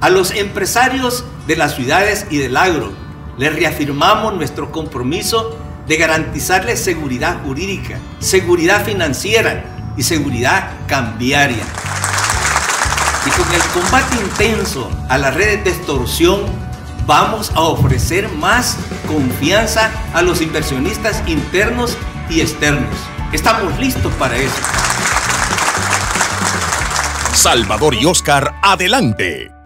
A los empresarios de las ciudades y del agro, les reafirmamos nuestro compromiso de garantizarles seguridad jurídica, seguridad financiera y seguridad cambiaria. Y con el combate intenso a las redes de extorsión, vamos a ofrecer más confianza a los inversionistas internos y externos. Estamos listos para eso. Salvador y Oscar, adelante.